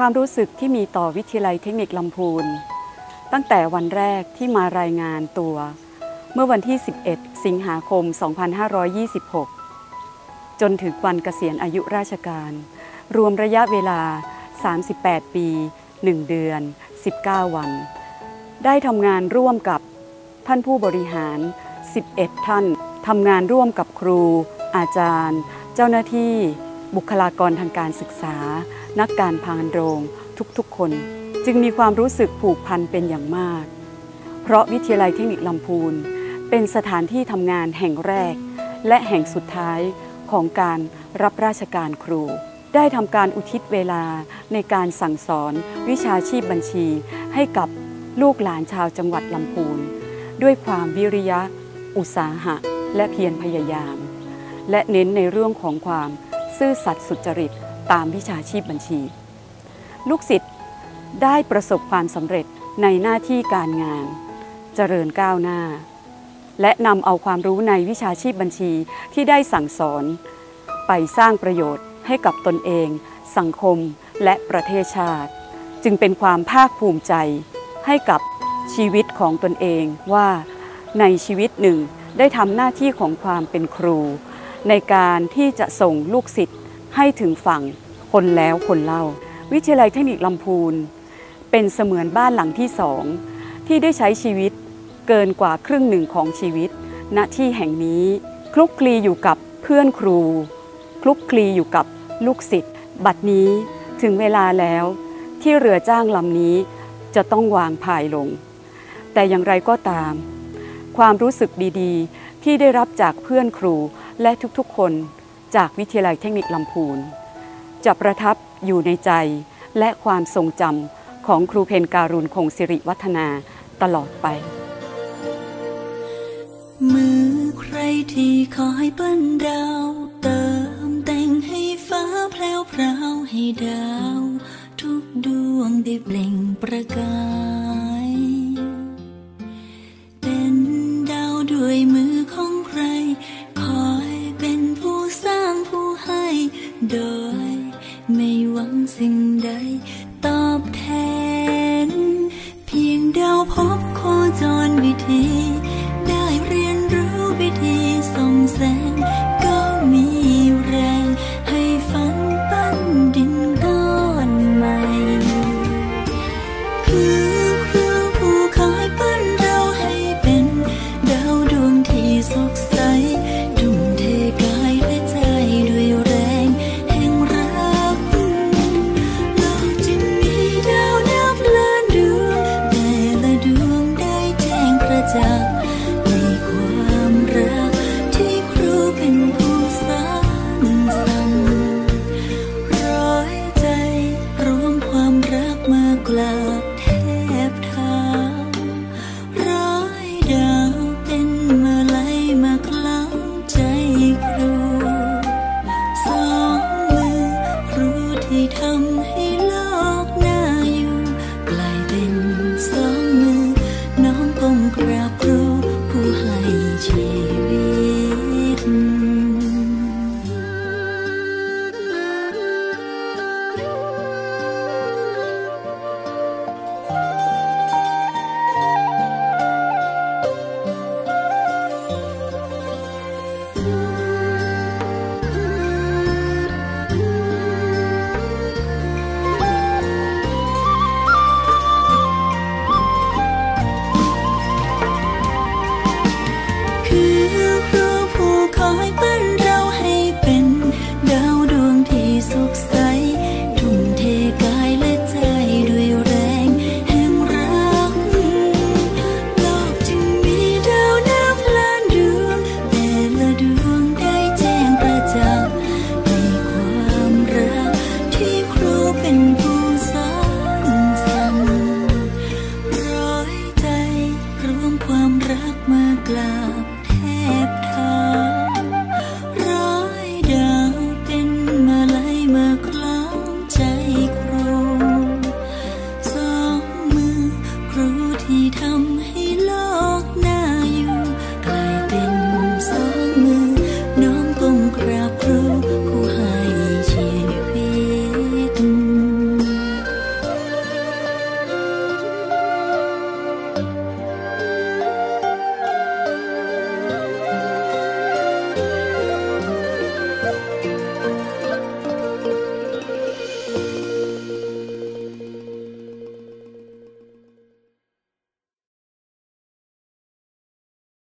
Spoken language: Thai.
ความรู้สึกที่มีต่อวิทยาลัยเทคนิคลำพูน ตั้งแต่วันแรกที่มารายงานตัว เมื่อวันที่ 11 สิงหาคม 2526 จนถึงวันเกษียณอายุราชการ รวมระยะเวลา 38 ปี 1 เดือน 19 วัน ได้ทำงานร่วมกับท่านผู้บริหาร 11 ท่านทำงานร่วมกับครู อาจารย์ เจ้าหน้าที่ บุคลากรทางการศึกษา นักการพานโรง ทุกๆ คน จึงมีความรู้สึกผูกพันเป็นอย่างมาก เพราะวิทยาลัยเทคนิคลำพูน เป็นสถานที่ทำงานแห่งแรก และแห่งสุดท้ายของการรับราชการครู ได้ทำการอุทิศเวลาในการสั่งสอนวิชาชีพบัญชีให้กับลูกหลานชาวจังหวัดลำพูน ด้วยความวิริยะ อุตสาหะ และเพียรพยายาม และเน้นในเรื่องของความ ซื่อสัตย์สุจริตตามวิชาชีพบัญชี ลูกศิษย์ได้ประสบความสำเร็จในหน้าที่การงาน เจริญก้าวหน้า และนำเอาความรู้ในวิชาชีพบัญชีที่ได้สั่งสอน ไปสร้างประโยชน์ให้กับตนเอง สังคมและประเทศชาติ จึงเป็นความภาคภูมิใจให้กับชีวิตของตนเองว่าในชีวิตหนึ่งได้ทำหน้าที่ของความเป็นครู ในการที่จะส่งลูกศิษย์ให้ถึงฝั่งคนแล้วคนเล่า วิทยาลัยเทคนิคลำพูน เป็นเสมือนบ้านหลังที่สองที่ได้ใช้ชีวิตเกินกว่าครึ่งหนึ่งของชีวิต ณที่แห่งนี้คลุกคลีอยู่กับเพื่อนครู คลุกคลีอยู่กับลูกศิษย์บัดนี้ถึงเวลาแล้วที่เรือจ้างลำนี้จะต้องวางพายลง แต่อย่างไรก็ตาม ความรู้สึกดีๆ ที่ได้รับจากเพื่อนครู และทุกๆคนจากวิทยาลัยเทคนิคลำพูน จะประทับอยู่ในใจและความทรงจำของครูเพนการุณคงสิริวัฒนาตลอดไป มือใครที่คอยเปิ้นดาวเติมแต่งให้ฟ้าแพรวพราวให้ดาว ทุกดวงได้เปล่ง โดย ไม่หวังสิ่งใดตอบแทน เพียงเดาวพบโคจรวิธีากลาแทบเท้าร้ายดาเป็นมลัยมาคล้างใจครู สองมือครูที่ทำให้โลกน่าอยู่กลายเป็นสองมือ น้องก้กราบครูผู้ให้ชี hạnh